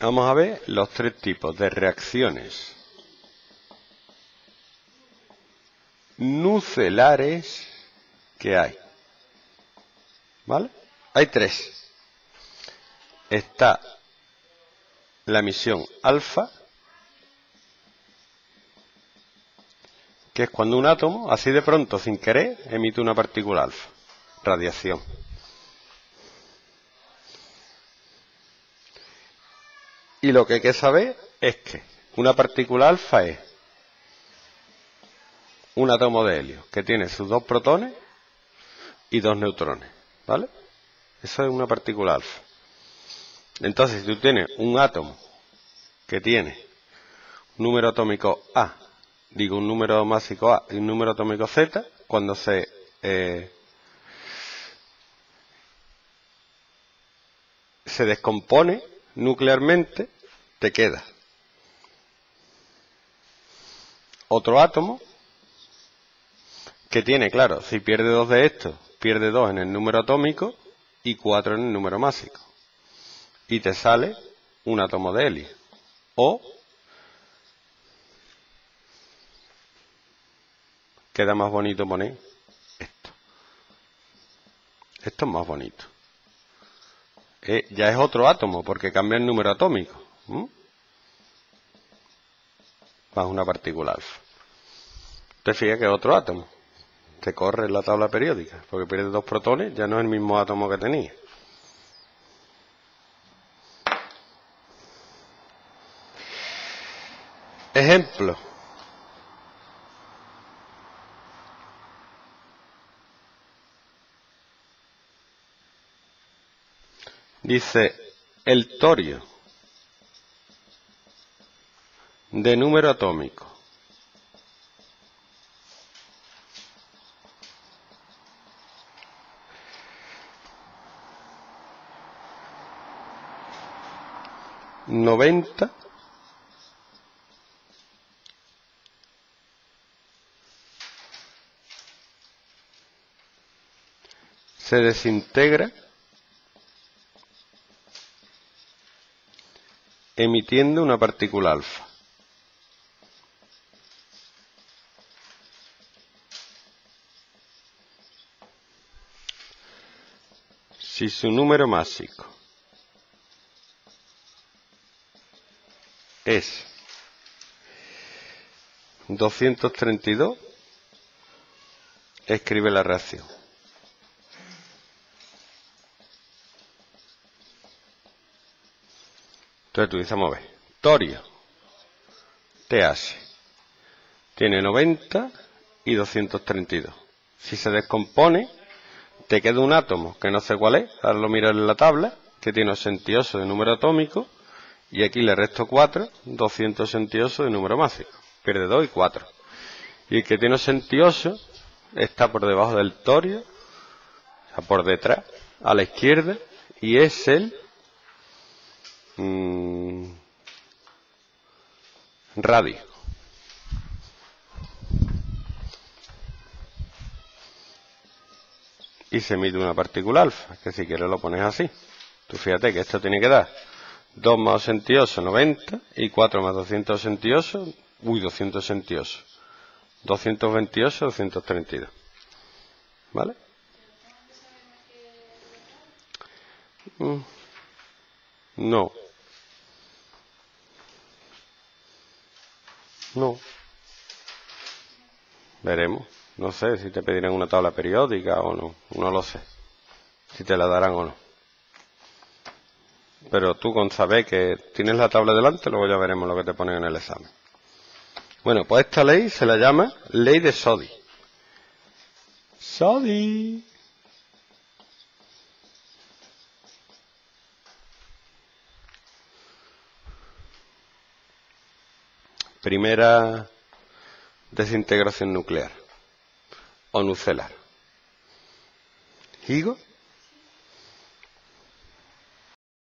Vamos a ver los tres tipos de reacciones nucelares que hay. ¿Vale? Hay tres. Está la emisión alfa, que es cuando un átomo, así de pronto, sin querer, emite una partícula alfa, radiación. Y lo que hay que saber es que una partícula alfa es un átomo de helio que tiene sus dos protones y dos neutrones, ¿vale? Eso es una partícula alfa. Entonces, si tú tienes un átomo que tiene un número atómico A, digo un número másico A y un número atómico Z, cuando se eh, se descompone nuclearmente, te queda otro átomo que tiene, claro, si pierde dos de estos, pierde dos en el número atómico y cuatro en el número másico. Y te sale un átomo de helio. O queda más bonito poner esto. Esto es más bonito. Eh, ya es otro átomo porque cambia el número atómico. Más una partícula alfa. Te fijas que es otro átomo que corre en la tabla periódica, porque pierde dos protones, ya no es el mismo átomo que tenía. Ejemplo. Dice el torio de número atómico noventa se desintegra emitiendo una partícula alfa. Si su número másico es 232, escribe la reacción. Entonces a ver, torio, TH, tiene 90 y 232. Si se descompone, te queda un átomo, que no sé cuál es, ahora lo miro en la tabla, que tiene 88 de número atómico, y aquí le resto 4, 268 de número másico. Pierde 2 y 4. Y el que tiene 88 está por debajo del torio, o sea, por detrás, a la izquierda, y es el mmm, radio. Y se mide una partícula alfa, que si quieres lo pones así. Tú fíjate que esto tiene que dar 2 más 88, 90, y 4 más 268, uy, 268. 228, 232. ¿Vale? Mm. No. No. Veremos. No sé si te pedirán una tabla periódica o no. No lo sé. Si te la darán o no. Pero tú con saber que tienes la tabla delante, luego ya veremos lo que te ponen en el examen. Bueno, pues esta ley se la llama ley de Sodi. Sodi. Primera desintegración nuclear o nucelar. Higo